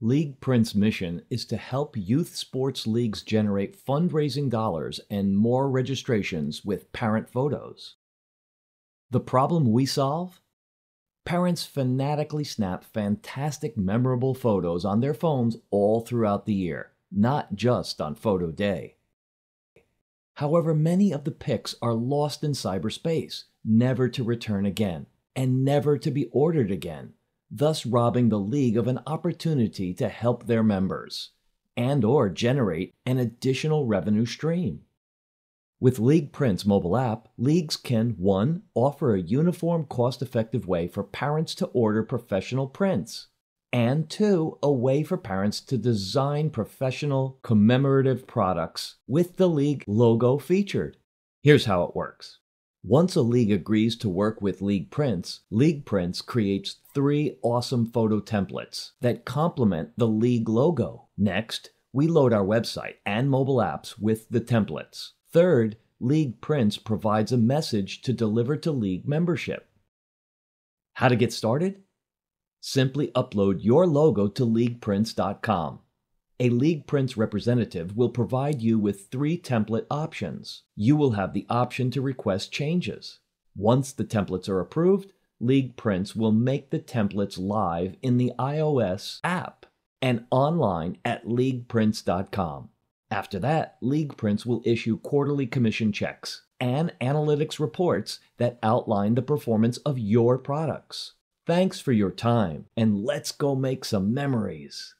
League Prints' mission is to help youth sports leagues generate fundraising dollars and more registrations with parent photos. The problem we solve? Parents fanatically snap fantastic, memorable photos on their phones all throughout the year, not just on photo day. However, many of the pics are lost in cyberspace, never to return again, and never to be ordered again, thus robbing the league of an opportunity to help their members and or generate an additional revenue stream. With League Prints mobile app, leagues can 1. offer a uniform cost-effective way for parents to order professional prints, and 2. a way for parents to design professional commemorative products with the league logo featured. Here's how it works. Once a league agrees to work with League Prints, League Prints creates three awesome photo templates that complement the league logo. Next, we load our website and mobile apps with the templates. Third, League Prints provides a message to deliver to League membership. How to get started? Simply upload your logo to leagueprints.com. A League Prints representative will provide you with three template options. You will have the option to request changes. Once the templates are approved, League Prints will make the templates live in the iOS app and online at leagueprints.com. After that, League Prints will issue quarterly commission checks and analytics reports that outline the performance of your products. Thanks for your time, and let's go make some memories.